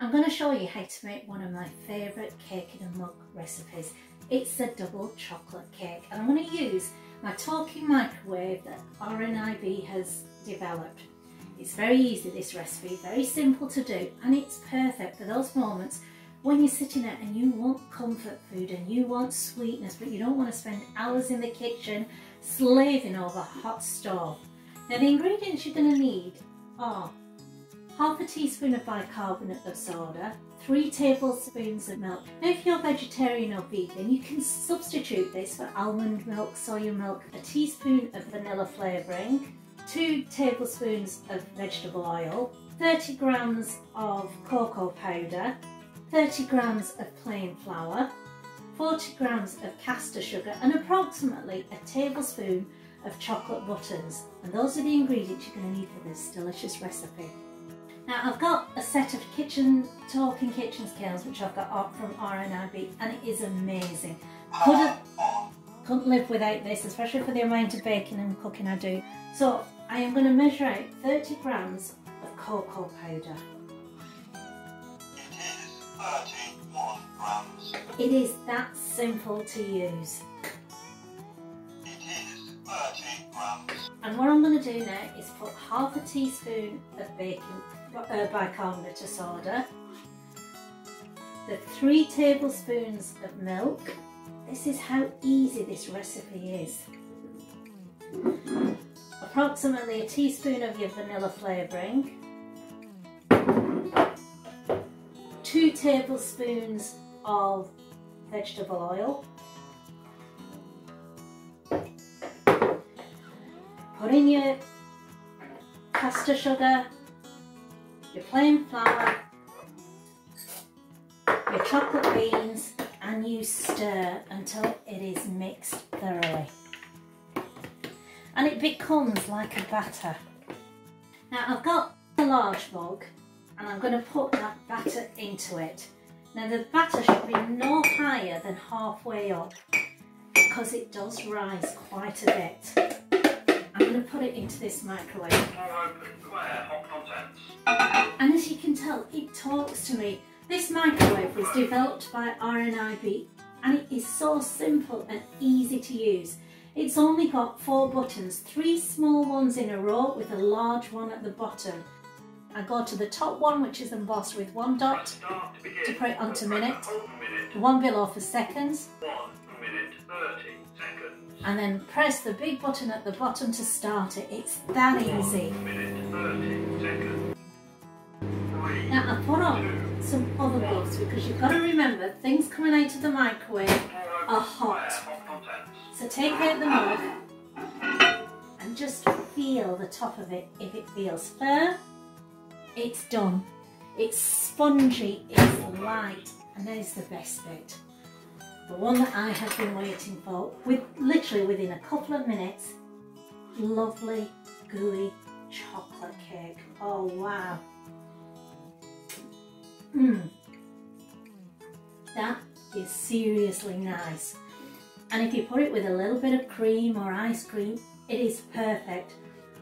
I'm going to show you how to make one of my favourite cake in a mug recipes. It's a double chocolate cake and I'm going to use my talking microwave that RNIB has developed. It's very easy this recipe, very simple to do and it's perfect for those moments when you're sitting there and you want comfort food and you want sweetness but you don't want to spend hours in the kitchen slaving over a hot stove. Now the ingredients you're going to need are half a teaspoon of bicarbonate of soda, three tablespoons of milk. Now if you're vegetarian or vegan you can substitute this for almond milk, soya milk, a teaspoon of vanilla flavouring, two tablespoons of vegetable oil, 30 grams of cocoa powder, 30 grams of plain flour, 40 grams of caster sugar and approximately a tablespoon of chocolate buttons. And those are the ingredients you're going to need for this delicious recipe. Now I've got a set of kitchen talking kitchen scales which I've got from RNIB and it is amazing. Couldn't, couldn't live without this, especially for the amount of baking and cooking I do. So I am going to measure out 30 grams of cocoa powder. It is that simple to use. And what I'm going to do now is put half a teaspoon of baking uh, bicarbonate of soda, the three tablespoons of milk. This is how easy this recipe is. Approximately a teaspoon of your vanilla flavouring, two tablespoons of vegetable oil, put in your caster sugar, your plain flour, your chocolate beans and you stir until it is mixed thoroughly. And it becomes like a batter. Now I've got a large mug and I'm going to put that batter into it. Now the batter should be no higher than halfway up because it does rise quite a bit. Going to put it into this microwave. And as you can tell, it talks to me. This microwave was developed by RNIB and it is so simple and easy to use. It's only got four buttons, three small ones in a row with a large one at the bottom. I go to the top one, which is embossed with one dot to put it onto minute, the one below for seconds, and then press the big button at the bottom to start it. It's that easy. Now I put on some other gloves because you've got to remember things coming out of the microwave are hot. So take out the mug and just feel the top of it. If it feels firm, it's done. It's spongy, it's light, and there's the best bit. The one that I have been waiting for, with literally within a couple of minutes, lovely, gooey chocolate cake. Oh wow. Mmm. That is seriously nice. And if you put it with a little bit of cream or ice cream, it is perfect.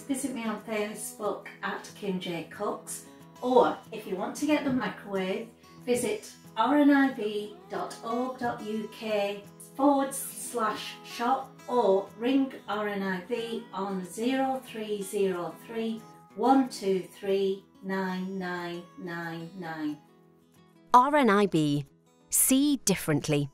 Visit me on Facebook at Kim Jaye Cooks or if you want to get the microwave, visit rnib.org.uk forward slash shop or ring RNIB on 0303 123 9999. RNIB. See differently.